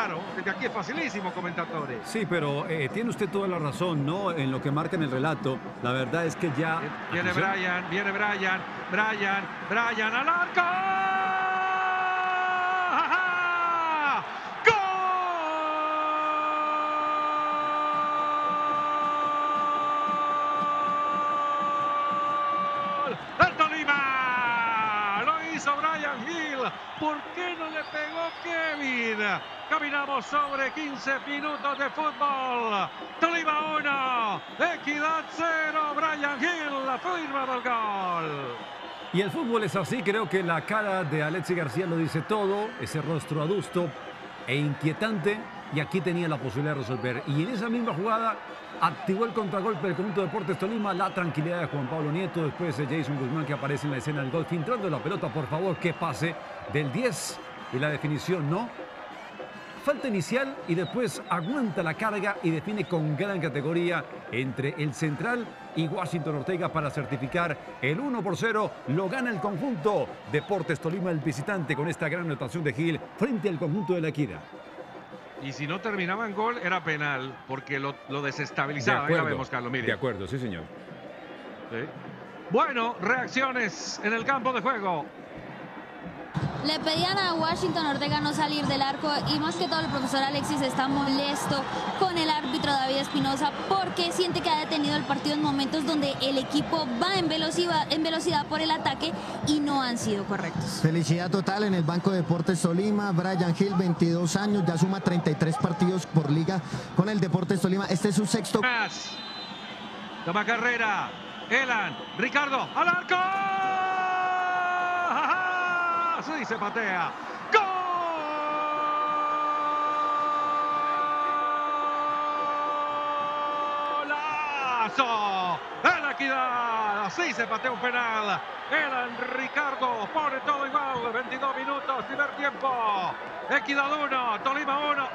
claro, que aquí es facilísimo, comentadores. Sí, pero eh, tiene usted toda la razón, ¿no? En lo que marca en el relato. La verdad es que ya... Viene Brian, viene Brian, Brian, Brian al arco. ¿Por qué no le pegó Kevin? Caminamos sobre 15 minutos de fútbol. Tolima 1, Equidad 0. Brian Hill, la firma del gol. Y el fútbol es así, creo que la cara de Alexi García lo dice todo, ese rostro adusto e inquietante, y aquí tenía la posibilidad de resolver. Y en esa misma jugada activó el contragolpe del conjunto de Deportes Tolima, la tranquilidad de Juan Pablo Nieto, después de Jason Guzmán que aparece en la escena del gol, filtrando la pelota, por favor, que pase del 10 y la definición no. Falta inicial y después aguanta la carga y define con gran categoría entre el central y Washington Ortega para certificar el 1 por 0. Lo gana el conjunto Deportes Tolima, el visitante, con esta gran anotación de Gil frente al conjunto de la Equidad. Y si no terminaba en gol, era penal, porque lo, desestabilizaba. De acuerdo, Carlos, De acuerdo, sí, señor. Bueno, reacciones en el campo de juego. Le pedían a Washington Ortega no salir del arco y más que todo el profesor Alexis está molesto con el árbitro David Espinosa porque siente que ha detenido el partido en momentos donde el equipo va en velocidad, en velocidad por el ataque y no han sido correctos. Felicidad total en el Banco de Deportes Tolima. Brian Hill, 22 años, ya suma 33 partidos por liga con el Deportes Tolima. Este es su sexto. Toma carrera. Elan, Ricardo, al arco. Y se patea. ¡Golazo! la equidad. Así se patea un penal. Elan Ricardo pone todo igual. 22 minutos, primer tiempo. Equidad 1, Tolima 1.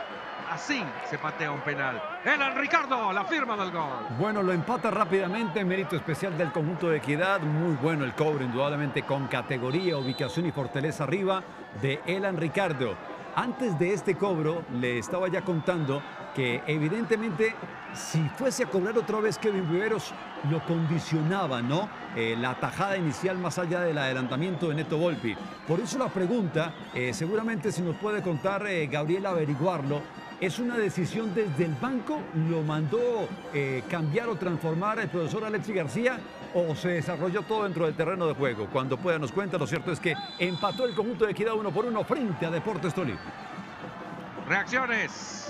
Así se patea un penal. Elan Ricardo, la firma del gol. Bueno, lo empata rápidamente, mérito especial del conjunto de Equidad. Muy bueno el cobre, indudablemente con categoría, ubicación y fortaleza arriba de Elan Ricardo. Antes de este cobro, le estaba ya contando que evidentemente si fuese a cobrar otra vez Kevin Viveros, lo condicionaba, ¿no? Eh, la tajada inicial más allá del adelantamiento de Neto Volpi. Por eso la pregunta, eh, seguramente si nos puede contar eh, Gabriel averiguarlo, ¿Es una decisión desde el banco? ¿Lo mandó eh, cambiar o transformar el profesor Alexi García? ¿O se desarrolló todo dentro del terreno de juego? Cuando pueda nos cuenta, lo cierto es que empató el conjunto de equidad uno por uno frente a Deportes Tolima. Reacciones.